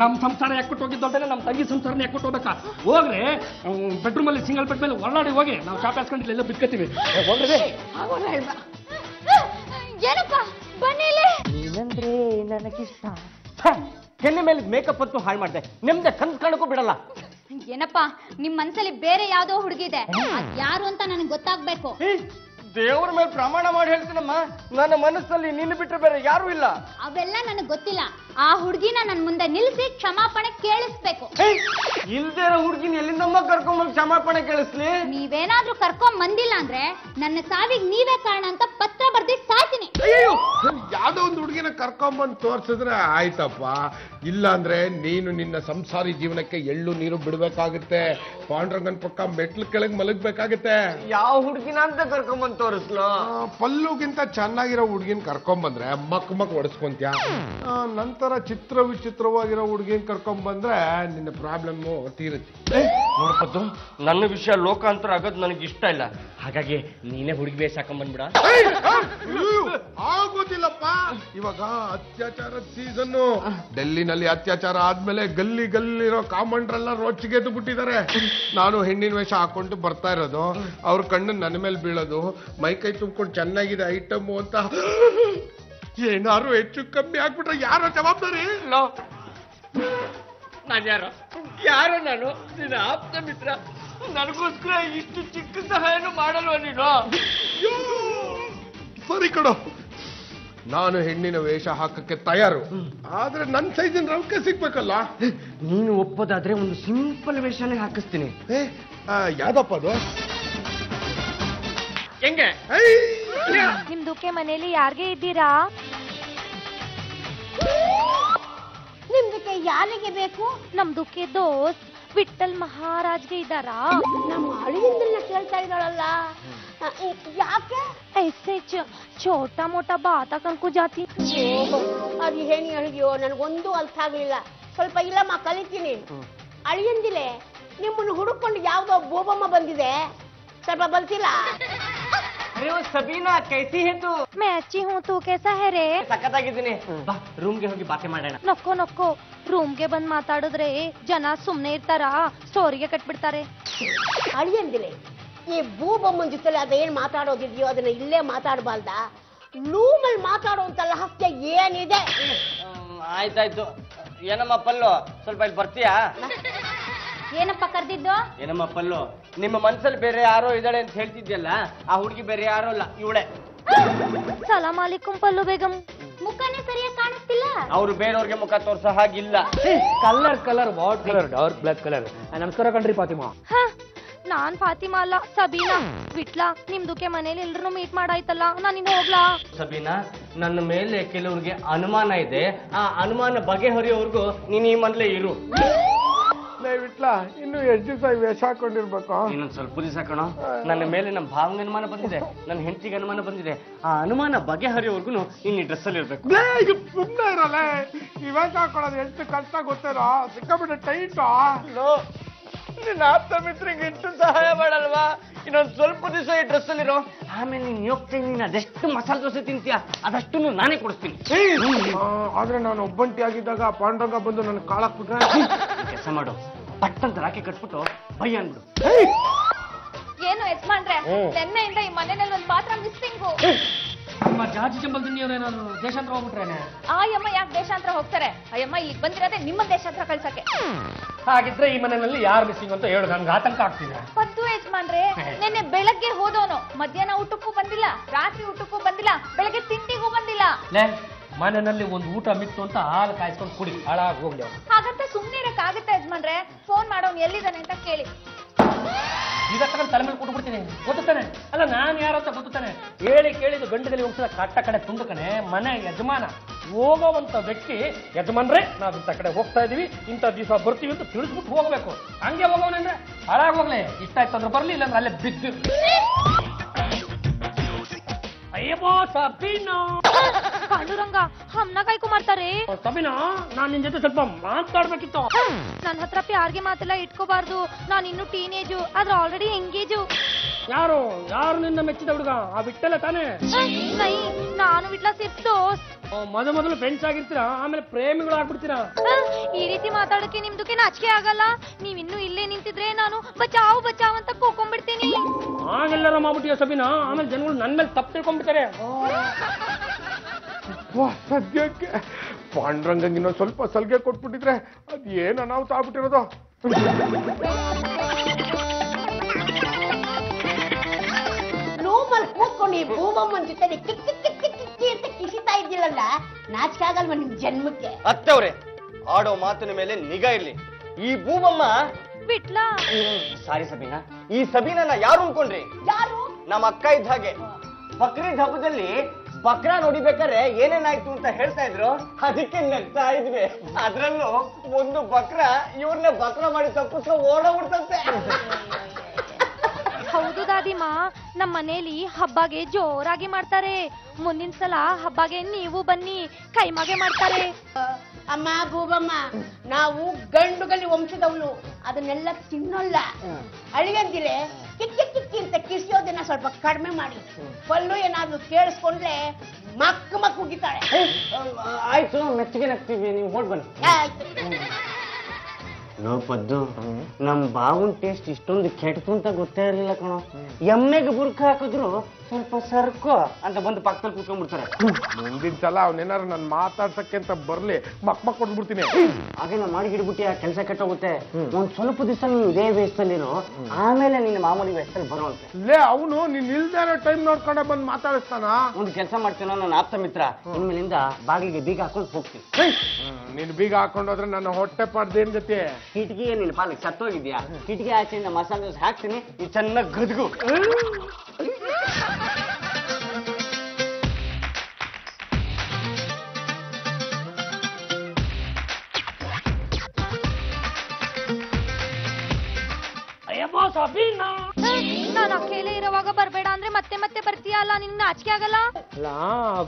ನಮ್ಮ ಸಂಸಾರ ಯಾಕೆ ಹೋಗಿದ್ದೊಂಟೆ ನಮ್ಮ ತಂಗಿ ಸಂಸಾರನ ಯಾಕೆ ಹೋಗ್ಬೇಕಾ? ಹೋಗ್ರಿ ಬೆಡ್ರೂಮ್ ಅಲ್ಲಿ ಸಿಂಗಲ್ ಬೆಡ್ ಮೇಲೆ ಒಳ್ಳಾಡಿ ಹೋಗಿ. ನಾವು ಶಾಪ್ ಹಾಸ್ಕೊಂಡು ಎಲ್ಲ ಬಿಟ್ಕೋತೀವಿ ಹೋಗ್ರಿ ಏನಪ್ಪ? ಬನ್ನಿಲೆ ನೀನಂದ್ರೆ ನನಗಿಷ್ಟ. ಕೆನ್ನೆ ಮೇಲೆ ಮೇಕಪ್ ಅಂತೂ ಹಾಳು ಮಾಡಿದೆ. ನಿಮ್ದೆ ಕನ್ಸ್ ಕಾಣಕ್ಕೂ ಬಿಡಲ್ಲ. ಏನಪ್ಪ ನಿಮ್ ಮನ್ಸಲ್ಲಿ ಬೇರೆ ಯಾವ್ದೋ ಹುಡುಗಿದೆ ಯಾರು ಅಂತ ನನಗೆ ಗೊತ್ತಾಗ್ಬೇಕು. ದೇವ್ರ ಮೇಲೆ ಪ್ರಮಾಣ ಮಾಡಿ ಹೇಳ್ತೀನಮ್ಮ. ನನ್ನ ಮನಸ್ಸಲ್ಲಿ ನಿನ್ನ ಬಿಟ್ಟರೆ ಬೇರೆ ಯಾರು ಇಲ್ಲ. ಅವೆಲ್ಲ ನನಗೆ ಗೊತ್ತಿಲ್ಲ. ಆ ಹುಡುಗಿನ ನನ್ ಮುಂದೆ ನಿಲ್ಸಿ ಕ್ಷಮಾಪಣೆ ಕೇಳಿಸ್ಬೇಕು. ಇಲ್ದೇ ಇರೋ ಹುಡುಗಿನ ಎಲ್ಲಿಂದಮ್ಮ ಕರ್ಕೊಂಡ್ಬಂದು ಕ್ಷಮಾಪಣೆ ಕೇಳಿಸ್ಲಿ? ನೀವೇನಾದ್ರೂ ಕರ್ಕೊಂಡ್ ಬಂದಿಲ್ಲ ಅಂದ್ರೆ ನನ್ನ ಸಾವಿಗೆ ನೀವೇ ಕಾರಣ ಅಂತ ಪತ್ರ ಬರ್ದಿ ಸಾಯ್ತೀನಿ. ಅಯ್ಯೋ ಯಾವ್ದೋ ಒಂದು ಹುಡುಗಿನ ಕರ್ಕೊಂಡ್ಬಂದು ತೋರ್ಸಿದ್ರೆ ಆಯ್ತಪ್ಪ. ಇಲ್ಲ ಅಂದ್ರೆ ನೀನು ನಿನ್ನ ಸಂಸಾರಿ ಜೀವನಕ್ಕೆ ಎಳ್ಳು ನೀರು ಬಿಡಬೇಕಾಗುತ್ತೆ. ಪಾಂಡ್ರಂಗನ್ ಪಕ್ಕ ಮೆಟ್ಲು ಕೆಳಗೆ ಮಲಗಬೇಕಾಗುತ್ತೆ. ಯಾವ ಹುಡುಗಿನ ಅಂತ ಕರ್ಕೊಂಬಂದ್ ತೋರಿಸ್ಲು? ಆ, ಪಲ್ಲುಗಿಂತ ಚೆನ್ನಾಗಿರೋ ಹುಡುಗಿನ ಕರ್ಕೊಂಬಂದ್ರೆ ಮಕ್ ಮಕ್ ಒಡಿಸ್ಕೊಂತ್ಯ? ನಂತರ ಚಿತ್ರ ವಿಚಿತ್ರವಾಗಿರೋ ಹುಡುಗಿನ ಕರ್ಕೊಂಬಂದ್ರೆ ನಿನ್ನ ಪ್ರಾಬ್ಲಮ್ ತೀರುತ್ತೆ. ನೋಡ್ಪದ್ದು ನನ್ನ ವಿಷಯ ಲೋಕಾಂತರ ಆಗೋದು ನನಗೆ ಇಷ್ಟ ಇಲ್ಲ. ಹಾಗಾಗಿ ನೀನೇ ಹುಡುಗಿ ಬೇಸ್ ಹಾಕೊಂಡ್ಬಂದ್ಬಿಡ ಆಗೋದಿಲ್ಲಪ್ಪ. ಇವಾಗ ಅತ್ಯಾಚಾರ ಸೀಸನ್ ಡೆಲ್ಲಿನಲ್ಲಿ ಅತ್ಯಾಚಾರ ಆದ್ಮೇಲೆ ಗಲ್ಲಿ ಗಲ್ಲಿರೋ ಕಾಮಂಡ್ರೆಲ್ಲ ರೋಚಿಗೆದ್ದು ಬಿಟ್ಟಿದ್ದಾರೆ. ನಾನು ಹೆಣ್ಣಿನ ವೇಷ ಹಾಕೊಂಡು ಬರ್ತಾ ಇರೋದು. ಅವ್ರ ಕಣ್ಣು ನನ್ನ ಮೇಲೆ ಬೀಳೋದು. ಮೈ ಕೈ ತುಂಬ್ಕೊಂಡು ಚೆನ್ನಾಗಿದೆ ಐಟಮ್ ಅಂತ. ಏನಾರು ಹೆಚ್ಚು ಕಮ್ಮಿ ಆಗ್ಬಿಟ್ರೆ ಯಾರೋ ಜವಾಬ್ದಾರಿ? ನಾನು ಯಾರು ಯಾರು ನಾನು? ನಿನ್ನ ಆಪ್ತ ಮಿತ್ರ. ನನಗೋಸ್ಕರ ಇಷ್ಟು ಚಿಕ್ಕ ಸಹಾಯನೂ ಮಾಡಲ್ವ ನೀನು? ಅಯ್ಯೋ, ಸರಿ ಕಣೋ. ನಾನು ಹೆಣ್ಣಿನ ವೇಷ ಹಾಕಕ್ಕೆ ತಯಾರು. ಆದ್ರೆ ನನ್ನ ಸೈಜಿನ ರೌಕೆ ಸಿಗ್ಬೇಕಲ್ಲ? ನೀನು ಒಪ್ಪೋದಾದ್ರೆ ಒಂದು ಸಿಂಪಲ್ ವೇಷನೇ ಹಾಕಿಸ್ತೀನಿ. ಯಾವ್ದಪ್ಪ ಅದು? ಹೆಂಗೆ? ನಿಮ್ ದುಕ್ಕೆ ಮನೇಲಿ ಯಾರಿಗೆ ಇದ್ದೀರಾ? ನಿಮ್ದಕ್ಕೆ ಯಾರಿಗೆ ಬೇಕು? ನಮ್ದುಕ್ಕೆ ದೋಸ್ ವಿಠಲ್ ಮಹಾರಾಜ್ಗೆ ಇದ್ದಾರಾ? ನಮ್ಮ ಅಳಿಯಿಂದ ಕೇಳ್ತಾ ಇದ್ದಾಳಲ್ಲ. ಆ, ಈ- ಯಾಕೆ ऐसे च- छोटा मोटा बात कनको जाती ಓಹೋ, ಅದು ಹೇಳಿ ಅಳಿಯೋ ನನಗೊಂದು ಅರ್ಥ ಆಗ್ಲಿಲ್ಲ ಸ್ವಲ್ಪ ಇಲ್ಲಮ್ಮ ಕಲಿತೀನಿ ಅಳಿಯಂದಿಲೆ ನಿಮ್ಮನ್ನು ಹುಡುಕೊಂಡು ಯಾವ್ದೋ ಬೋಬಮ್ಮ ಬಂದಿದೆ ಸ್ವಲ್ಪ ಬರ್ತಿಲ್ಲ ಅರೆ ಸಬೀನಾ ಕೈಸಿ ಹೇತು मैं अच्छी हूँ तू कैसा है रे ಸಖತ್ತಾಗಿದ್ದೀನಿ ಬಾ ರೂಮ್ಗೆ ಹೋಗಿ ಬಾತೆ ಮಾಡೋಣ ನಕ್ಕೋ ನಕ್ಕೋ ರೂಮ್ಗೆ ಬಂದ್ ಮಾತಾಡಿದ್ರೆ ಜನ ಸುಮ್ನೆ ಇರ್ತಾರ ಸ್ಟೋರಿಗೆ ಕಟ್ಬಿಡ್ತಾರೆ ಅಳಿಯಂದಿಲೆ ಈ ಭೂಬೊಮ್ಮನ ಜೊತೆಲಿ ಅದೇನ್ ಮಾತಾಡೋದಿದೆಯೋ ಅದನ್ನ ಇಲ್ಲೇ ಮಾತಾಡಬಾರ್ದ? ಲೂಮಲ್ಲಿ ಮಾತಾಡುವಂತ ರಹಸ್ಯ ಏನಿದೆ? ಆಯ್ತಾಯ್ತು. ಏನಮ್ಮ ಪಲ್ಲು? ಸ್ವಲ್ಪ ಇಲ್ಲಿ ಬರ್ತೀಯಾ? ಏನಪ್ಪ ಕರೆದಿದ್ದು? ಏನಮ್ಮ ಪಲ್ಲು? ನಿಮ್ಮ ಮನ್ಸಲ್ಲಿ ಬೇರೆ ಯಾರೋ ಇದ್ದಾಳೆ ಅಂತ ಹೇಳ್ತಿದ್ಯಲ್ಲ ಆ ಹುಡುಗಿ ಬೇರೆ ಯಾರೋ ಅಲ್ಲ ಇವಳೆ. ಸಲಾಮ್ ಅಲೈಕುಂ ಪಲ್ಲು ಬೇಗಂ. ಮುಖನೇ ಸರಿಯಾಗಿ ಕಾಣಿಸ್ತಿಲ್ಲ. ಅವ್ರು ಬೇರೆಯವ್ರಿಗೆ ಮುಖ ತೋರ್ಸೋ ಹಾಗಿಲ್ಲ. Colour colour what colour dark black colour ನಮಸ್ಕಾರ ಕಣ್ರಿ ಫಾತಿಮಾ. ಹ, ನಾನ್ ಫಾತಿಮಾ ಅಲ್ಲ ಸಬೀನಾ. ಬಿಟ್ಲಾ ನಿಮ್ದುಕ್ಕೆ ಮನೇಲಿ ಎಲ್ರು ಮೀಟ್ ಮಾಡಾಯ್ತಲ್ಲ ನಾನು ಇನ್ನು ಹೋಗ್ಲಾ? ಸಬೀನಾ ನನ್ನ ಮೇಲೆ ಕೆಲವ್ರಿಗೆ ಅನುಮಾನ ಇದೆ. ಆ ಅನುಮಾನ ಬಗೆಹರಿಯೋವರೆಗೂ ನೀನ್ ಈ ಮನ್ಲೇ ಇರು. ದಯವಿಟ್ಲ ಇನ್ನು ಎಷ್ಟು ದಿವಸ ವೇಷ ಹಾಕೊಂಡಿರ್ಬೇಕು ಇನ್ನೊಂದ್ ಸ್ವಲ್ಪ ದಿವಸ ಕಣೋ. ನನ್ನ ಮೇಲೆ ನಮ್ಮ ಭಾವಂಗೆ ಅನುಮಾನ ಬಂದಿದೆ ನನ್ನ ಹೆಂಡತಿಗೆ ಅನುಮಾನ ಬಂದಿದೆ. ಆ ಅನುಮಾನ ಬಗೆಹರಿಯೋವರೆಗೂ ನೀನ್ ಈ ಡ್ರೆಸ್ ಅಲ್ಲಿ ಇರ್ಬೇಕು ಸುಮ್ಮನೆ ಇರಲ್ಲ ಈ ವೇಷ ಹಾಕೊಳ್ಳೋದು ಎಷ್ಟು ಕಷ್ಟ ಗೊತ್ತಿರೋ ಸಿಕ್ಕಾಬಿಟ್ಟೆ ಟೈಟು ನಿನ್ನ ಆಪ್ತ ಮಿತ್ರಿಗೆ ಇಷ್ಟು ಸಹಾಯ ಮಾಡಲ್ವಾ? ಇನ್ನೊಂದು ಸ್ವಲ್ಪ ದಿವಸ ಈ ಡ್ರೆಸ್ ಅಲ್ಲಿರೋ. ಆಮೇಲೆ ನೀನ್ ಹೋಗ್ತೀನಿ ನೀನ್ ಅದೆಷ್ಟು ಮಸಾಲೆ ದೋಸೆ ತಿಂತೀಯ? ಅದಷ್ಟು ನಾನೇ ಕೊಡಿಸ್ತೀನಿ. ಆದ್ರೆ ನಾನು ಒಬ್ಬಂಟಿ ಆಗಿದ್ದಾಗ ಪಾಂಡವ ಬಂದು ನನ್ನ ಕಾಳಾಕ್ಬಿಟ್ರೆ ಕೆಲಸ ಮಾಡು. ಪಟ್ಟಂತ ರಾಕಿ ಕಟ್ಬಿಟ್ಟು ಬೈ ಅನ್ಬಿಡು ಏನು ಯಜಮಾನ್ರೆ ನಿನ್ನೆಯಿಂದ ಈ ಮನೆಯಲ್ಲಿ ಒಂದು ಪಾತ್ರ ಮಿಸ್ಸಿಂಗು. ನಮ್ಮ ಜಾಜಿ ಚಂಬಲ್ದಿನ್ನೇನಾದ್ರು ದೇಶಾಂತರ ಹೋಗ್ಬಿಟ್ರೇನೆ. ಆ ಯಮ್ಮ ಯಾಕೆ ದೇಶಾಂತರ ಹೋಗ್ತಾರೆ? ಆ ಯಮ್ಮ ಇಲ್ಲಿಗೆ ಬಂದಿರೋದೇ ನಿಮ್ಮ ದೇಶಾಂತರ ಕಳ್ಸಕ್ಕೆ. ಹಾಗಿದ್ರೆ ಈ ಮನೆಯಲ್ಲಿ ಯಾರು ಮಿಸ್ಸಿಂಗ್ ಅಂತ ಹೇಳು ನನ್ಗೆ ಆತಂಕ ಆಗ್ತಿದೆ. ಪದ್ದು ಯಜಮಾನ್ರೆ ನಿನ್ನೆ ಬೆಳಗ್ಗೆ ಹೋದವನು. ಮಧ್ಯಾಹ್ನ ಊಟಕ್ಕೂ ಬಂದಿಲ್ಲ ರಾತ್ರಿ ಊಟಕ್ಕೂ ಬಂದಿಲ್ಲ ಬೆಳಗ್ಗೆ ತಿಂಡಿಗೂ ಬಂದಿಲ್ಲ. ಲೇ ಮನೆಯಲ್ಲಿ ಒಂದು ಊಟ ಮಿತ್ತು ಅಂತ ಹಾಲು ಕಾಯಿಸ್ಕೊಂಡು ಕುಡಿ ಹಾಳಾಗಿ ಹೋಗ್ಲಿ ಅವ್ನು. ಹಾಗಂತ ಸುಮ್ನೆ ಇರಕ್ ಆಗುತ್ತೆ ಯಜಮಾನ್ರೆ? ಫೋನ್ ಮಾಡೋನ್ ಎಲ್ಲಿದ್ದಾನೆ ಅಂತ ಕೇಳಿ. ಈಗ ತಗೊಂಡು ತಲೆ ಮೇಲೆ ಕೊಟ್ಬಿಡ್ತೀನಿ ಗೊತ್ತಾನೆ ಅಲ್ಲ ನಾನು ಯಾರು ಅಂತ ಗೊತ್ತಾನೆ ಹೇಳಿ ಕೇಳಿದ್ದು ಗಂಡದಲ್ಲಿ ಹೋಗ್ತದೆ ಕಟ್ಟ ಕಡೆ ತುಂಡು ಕಣೆ ಮನೆ ಯಜಮಾನ. ಹೋಗೋವಂತ ವ್ಯಕ್ತಿ ಯಜಮಾನ್ರೆ ನಾವು ಇಂಥ ಕಡೆ ಹೋಗ್ತಾ ಇದೀವಿ. ಇಂಥ ದಿವಸ ಬರ್ತೀವಿ ಅಂತ ತಿಳಿಸ್ಬಿಟ್ಟು ಹೋಗ್ಬೇಕು. ಹಂಗೆ ಹೋಗೋಣ್ರೆ ಹಾಳಾಗಿ ಹೋಗ್ಲಿ. ಇಷ್ಟ ಆಯ್ತಂದ್ರೆ ಬರ್ಲಿ ಇಲ್ಲಾಂದ್ರೆ ಅಲ್ಲೇ ಬಿದ್ದು. ಅಯ್ಯೋ ಸಬೀನಾ. ಪಾಂಡುರಂಗ ಹಮ್ನ ಕಾಯ್ಕೊ ಮಾಡ್ತಾರೆ ಸಬೀನಾ ನಾನ್ ನಿನ್ ಜೊತೆ ಸ್ವಲ್ಪ ಮಾತಾಡ್ಬೇಕಿತ್ತು. ನನ್ನ ಹತ್ರ ಯಾರಿಗೆ ಮಾತೆಲ್ಲ ಇಟ್ಕೋಬಾರ್ದು. ನಾನು ಇನ್ನು ಟೀನೇಜು ಆದ್ರೆ ಆಲ್ರೆಡಿ ಎಂಗೇಜು ಯಾರು ಯಾರು ನಿನ್ನ ಮೆಚ್ಚಿದ ಹುಡುಗ? ಆ ಬಿಟ್ಟಲ್ಲ ತಾನೇ? ನೈ ನಾನು ಬಿಟ್ಲ ದೋಸ್ತ್. ಮೊದ ಮೊದಲು ಫ್ರೆಂಡ್ಸ್ ಆಗಿರ್ತೀರ? ಆಮೇಲೆ ಪ್ರೇಮಿಗಳು ಆಗ್ಬಿಡ್ತೀರಾ? ಈ ರೀತಿ ಮಾತಾಡಕ್ಕೆ ನಿಮ್ದಕ್ಕೆ ನಾಚಿಕೆ ಆಗಲ್ಲ. ನೀವಿನ್ನು ಇಲ್ಲೇ ನಿಂತಿದ್ರೆ ನಾನು ಬಚಾವ್ ಬಚಾವ್ ಅಂತ ಕೂಕೊಂಡ್ಬಿಡ್ತೀನಿ. ಆಗೆಲ್ಲರ ಮಾಡ್ಬಿಟ್ಟಿಯ ಸಬಿನ? ಆಮೇಲೆ ಜನಗಳು ನನ್ ಮೇಲೆ ತಪ್ಪು ತಿಳ್ಕೊಂಡ್ಬಿಡ್ತಾರೆ. ಸದ್ಯಕ್ಕೆ. ಪಾಂಡುರಂಗಂಗೆ ಇನ್ನೊಂದು ಸ್ವಲ್ಪ ಸಲ್ಗೆ ಕೊಟ್ಬಿಟ್ಟಿದ್ರೆ ಅದೇನ ನಾವು ಅನಾಹುತ ಆಗ್ಬಿಟ್ಟಿರೋದು? ರೂಮಲ್ಲಿ ಕೂತ್ಕೊಂಡು ಈ ಭೂಮಮ್ಮನ ಜೊತೆ ಕಿಚ್ಚಿ ಕಿಚ್ಚಿ ಕಿಕ್ ಕಿಕ್ ಕಿಕ್ ಅಂತ ಕಿಸಿತಾ ಇದ್ದಿಲ್ಲಲ್ಲ ನಾಚಿಕೆ ಆಗಲ್ವ ನಿಮ್ ಜನ್ಮಕ್ಕೆ? ಅತ್ತವ್ರೆ ಆಡೋ ಮಾತಿನ ಮೇಲೆ ನಿಗಾ ಇರ್ಲಿ. ಈ ಭೂಮಮ್ಮ ಬಿಟ್ಲಾ? ಸಾರಿ ಸಬೀನಾ. ಈ ಸಬೀನನ್ನ ಯಾರು ಅನ್ಕೊಂಡ್ರಿ ಯಾರು? ನಮ್ಮ ಅಕ್ಕ ಇದ್ದ ಹಾಗೆ. ಬಕ್ರೀದ್ ಹಬ್ಬದಲ್ಲಿ ಬಕ್ರ ನೋಡಿಬೇಕಾದ್ರೆ ಏನೇನಾಯ್ತು ಅಂತ ಹೇಳ್ತಾ ಇದ್ರು. ಅದಕ್ಕೆ ನಗ್ತಾ ಇದ್ವಿ. ಅದ್ರಲ್ಲೂ ಒಂದು ಬಕ್ರ ಇವ್ರನ್ನ ಬಕ್ರ ಮಾಡಿ ತಪ್ಪಿಸ್ಕೊ ಓಡೋಗ್ಬಿಡ್ತಂತೆ. ಹೌದು ದಾದಿಮಾ ನಮ್ಮ ಮನೇಲಿ ಹಬ್ಬಗೆ ಜೋರಾಗಿ ಮಾಡ್ತಾರೆ. ಮುಂದಿನ ಸಲ ಹಬ್ಬಗೆ ನೀವು ಬನ್ನಿ ಕೈಮಾಗೆ ಮಾಡ್ತಾರೆ. ಅಮ್ಮ ಭೂಬಮ್ಮ ನಾವು ಗಂಡುಗಲ್ಲಿ ವಂಶದವ್ಳು ಅದನ್ನೆಲ್ಲ ತಿನ್ನೋಲ್ಲ. ಅಳಿಯಂದಿರೆ ಕಿಕ್ಕಿ ಕಿಕ್ಕಿ ಅಂತ ಕಿಸಿಯೋದನ್ನ ಸ್ವಲ್ಪ ಕಡಿಮೆ ಮಾಡಿ. ಪಲ್ಲು ಏನಾದ್ರು ಕೇಳಿಸ್ಕೊಂಡ್ರೆ ಮಕ್ಕ ಮಕ್ಕ ಉಗಿತಾಳೆ. ಆಯ್ತು ಮೆಚ್ಚುಗೆ ನಗ್ತೀವಿ ನೀವು ಹೋಗಿ ಬನ್ನಿ. ಆಯ್ತು. ನೋ ಪದ್ದು. ನಮ್ ಬಾವನ್ ಟೇಸ್ಟ್ ಇಷ್ಟೊಂದು ಕೆಟ್ಟದು ಅಂತ ಗೊತ್ತೇ ಇರಲಿಲ್ಲ ಕಣೋ. ಎಮ್ಮೆಗೆ ಬುರ್ಕ ಹಾಕಿದ್ರು ಸ್ವಲ್ಪ ಸರ್ಕು ಅಂತ ಬಂದು ಪಕ್ಕದಲ್ಲಿ ಕೂತ್ಕೊಂಡ್ಬಿಡ್ತಾರೆ. ಮುಂದಿನ ಸಲ ಅವನೇನಾರು ನಾನು ಮಾತಾಡ್ಸಕ್ಕೆ ಅಂತ ಬರ್ಲಿ ಮಕ್ ಮಕ್ ಕೊಟ್ಬಿಡ್ತೀನಿ. ಹಾಗೆ ಮಾಡಿ ಹಿಡ್ಬಿಟ್ಟು ಆ ಕೆಲಸ ಕೆಟ್ಟೋಗುತ್ತೆ. ಒಂದ್ ಸ್ವಲ್ಪ ದಿವಸ ನೀನು ಇದೇ ವೇಷದಲ್ಲಿರೋ ಆಮೇಲೆ ನಿನ್ನ ಮಾಮೂಲಿ ವೇಷದಲ್ಲಿ ಬರುವಂತೆ. ಲೇ ಅವನು ನೀನ್ ಇಲ್ದಾರ ಟೈಮ್ ನೋಡ್ಕೊಂಡ ಬಂದು ಮಾತಾಡಿಸ್ತಾನ? ಒಂದು ಕೆಲಸ ಮಾಡ್ತೀನೋ ನನ್ನ ಆಪ್ತ ಮಿತ್ರ ಇನ್ಮೇಲಿಂದ ಬಾಗಿಲಿಗೆ ಬೀಗ ಹಾಕೊಂಡು ಹೋಗ್ತೀನಿ. ನೀನ್ ಬೀಗ ಹಾಕೊಂಡೋದ್ರೆ ನನ್ನ ಹೊಟ್ಟೆ ಪಾಡ್ದೇನ್ ಜೊತೆ. ಕಿಟಕಿಗೆ ನಿನ್ನ ಪಾಲಿಗೆ ಸತ್ತೋಗಿದ್ಯಾ? ಕಿಟಕಿ ಆಚೆಯಿಂದ ಮಸಾಲೆ ದೋಸೆ ಹಾಕ್ತೀನಿ ನೀವು ಚೆನ್ನಾಗಿ ಗದ್ಗು. ಅಯ್ಯಪ್ಪ ಸಬೀನಾ ನಾನು ಅಕ್ಕೇಲೆ ಇರುವಾಗ ಬರಬೇಡ ಅಂದ್ರೆ ಮತ್ತೆ ಮತ್ತೆ ಬರ್ತೀಯಾ? ಅಲ್ಲ ನಿನ್ನ ನಾಚಿಕೆ ಆಗಲ್ಲ? ಅಲ್ಲ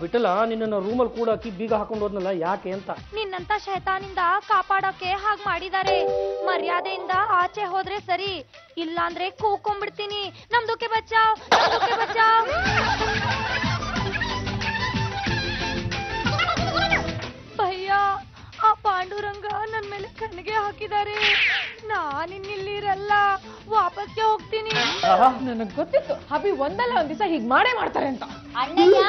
ಬಿಟ್ಟಲ್ಲ ನಿನ್ನ ರೂಮಲ್ಲಿ ಕೂಡ ಹಾಕಿ ಬೀಗ ಹಾಕೊಂಡು ಹೋದ್ನಲ್ಲ ಯಾಕೆ ಅಂತ? ನಿನ್ನಂತ ಶೈತಾನಿಂದ ಕಾಪಾಡೋಕೆ ಹಾಗ್ ಮಾಡಿದ್ದಾರೆ ಮರ್ಯಾದೆಯಿಂದ ಆಚೆ ಹೋದ್ರೆ ಸರಿ ಇಲ್ಲಾಂದ್ರೆ ಕೂಕೊಂಡ್ಬಿಡ್ತೀನಿ. ನಮ್ದುಕ್ಕೆ ಬಚ್ಚಾ ನಮ್ದುಕ್ಕೆ ಬಚಾವ್. ಪಾಂಡುರಂಗ ನನ್ ಮೇಲೆ ಕಣ್ಣಿಗೆ ಹಾಕಿದ್ದಾರೆ. ನಾನಿನ್ನಿಲ್ಲಿರಲ್ಲ ವಾಪಸ್ಗೆ ಹೋಗ್ತೀನಿ. ನನಗ್ ಗೊತ್ತಿತ್ತು. ಹಬಿ ಒಂದಲ್ಲ ಒಂದ್ ದಿವಸ ಹೀಗ್ ಮಾಡೇ ಮಾಡ್ತಾರೆ ಅಂತ. ಅಣ್ಣಯ್ಯ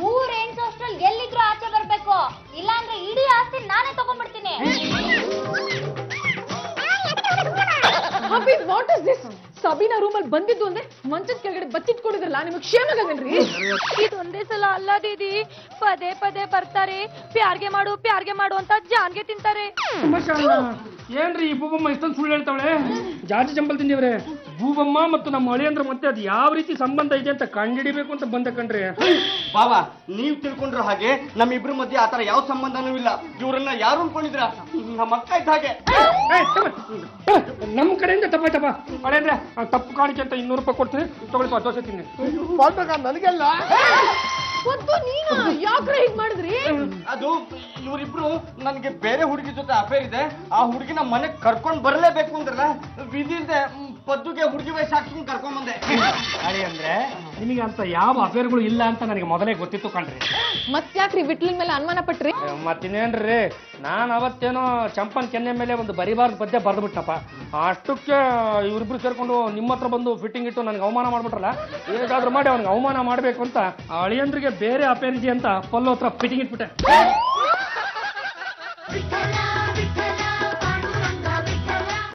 ಮೂರ್ ಎಂಟು ಅಷ್ಟ್ರಲ್ಲಿ ಎಲ್ಲಿದ್ರು ಆಚೆ ಬರ್ಬೇಕು. ಇಲ್ಲಾಂದ್ರೆ ಇಡೀ ಆಸ್ತಿ ನಾನೇ ತಗೊಂಡ್ಬಿಡ್ತೀನಿ. ಅಭಿ ವಾಟ್ ಇಸ್ ದಿಸ್ ಸಬೀನಾ ರೂಮಲ್ಲಿ ಬಂದಿದ್ದು ಅಂದ್ರೆ ಮಂಚದ ಕೆಳಗಡೆ ಬಚ್ಚಿಟ್ಕೊಂಡಿದ್ರಲ್ಲ ನಿಮಗೆ ಕ್ಷೇಮಗವೇನ್ರಿ ಇದು ಒಂದೇ ಸಲ ಅಲ್ಲ ದೀದಿ. ಪದೇ ಪದೇ ಬರ್ತಾರೆ. ಪ್ಯಾರ್ಗೆ ಮಾಡು ಪ್ಯಾರ್ಗೆ ಮಾಡು ಅಂತ ಜಾನ್ಗೆ ತಿಂತಾರೆ. ಏನ್ರಿ ಈ ಇಷ್ಟೊಂದು ಸುಳ್ಳು ಹೇಳ್ತಾವಳೆ? ಜಾಜಿ ಜಂಬಲ್ ತಿಂದಿವ್ರೆ. ಭೂಬಮ್ಮ ಮತ್ತು ನಮ್ಮ ಹಳೆಯಂದ್ರ ಮತ್ತೆ ಅದು ಯಾವ ರೀತಿ ಸಂಬಂಧ ಇದೆ ಅಂತ ಕಂಡಿಡಿಬೇಕು ಅಂತ ಬಂದ ಕಣ್ರಿ. ಬಾಬಾ ನೀವ್ ತಿಳ್ಕೊಂಡ್ರ ಹಾಗೆ ನಮ್ಮಿಬ್ರ ಮಧ್ಯೆ ಆತರ ಯಾವ ಸಂಬಂಧನೂ ಇಲ್ಲ. ಇವ್ರನ್ನ ಯಾರು ಅನ್ಕೊಂಡಿದ್ರ? ನಮ್ಮ ಅಕ್ಕ ಇದ್ದ ಹಾಗೆ. ನಮ್ ಕಡೆಯಿಂದ ತಪ್ಪ ತಪ್ಪ. ಹಳೆಯಂದ್ರ ಆ ತಪ್ಪು ಕಾಣಿಕೆ ಅಂತ ಇನ್ನೂರು ರೂಪಾಯಿ ಕೊಡ್ತೀನಿ. ತಗೊಳ್ಳಿ ದೋಸೆ ತಿನ್ನಿ. ಬಾಲ್ಬೇಕ ನನಗೆಲ್ಲ? ನೀನು? ಯಾಕ್ರೆ ಹೀಗ್ ಮಾಡಿದ್ರಿ? ಅದು ಇವರಿಬ್ರು ನನಗೆ ಬೇರೆ ಹುಡುಗಿ ಜೊತೆ ಅಫೇರ್ ಇದೆ. ಆ ಹುಡುಗಿನ ಮನೆಗ್ ಕರ್ಕೊಂಡು ಬರಲೇಬೇಕು ಅಂದ್ರಲ್ಲ? ವಿಧಿ ಇಲ್ದೆ ಮ್, ಪದ್ದುಗೆ ಹುಡುಗಿ ವಯಸ್ಸು ಹಾಕ್ಸ್ಕೊಂಡು ಕರ್ಕೊಂಡ್ ಬಂದೆ. ಅಳಿ ಅಂದ್ರೆ ನಿಮಗೆ ಅಂತ ಯಾವ ಅಫೇರ್ಗಳು ಇಲ್ಲ ಅಂತ ನನಗೆ ಮೊದಲೇ ಗೊತ್ತಿತ್ತು ಕಣ್ರಿ. ಮತ್ತ್ಯಾಕ್ರಿ ಬಿಟ್ಲಿನ ಮೇಲೆ ಅನುಮಾನ ಪಟ್ರಿ? ಮತ್ತಿನ್ನೇನ್ರಿ ನಾನು ಅವತ್ತೇನೋ ಚಂಪನ್ ಕೆನ್ನೆ ಮೇಲೆ ಒಂದು ಬರಿಬಾರ್ದು ಪದ್ಯ ಬರೆದು ಬಿಟ್ಟಪ್ಪ ಅಷ್ಟಕ್ಕೆ ಇವ್ರಿಬ್ರು ಸೇರ್ಕೊಂಡು ನಿಮ್ಮ ಹತ್ರ ಬಂದು ಫಿಟ್ಟಿಂಗ್ ಇಟ್ಟು ನನಗೆ ಅವಮಾನ ಮಾಡ್ಬಿಟ್ರಲ್ಲ ಹೇಗಾದ್ರೂ ಮಾಡಿ ಅವ್ನಿಗೆ ಅವಮಾನ ಮಾಡಬೇಕು ಅಂತ ಆ ಅಳಿಯಂದ್ರಿಗೆ ಬೇರೆ ಅಪೇರಿಜಿ ಅಂತ ಪಲ್ಲು ಹತ್ರ ಫಿಟ್ಟಿಂಗ್ ಇಟ್ಬಿಟ್ಟೆ.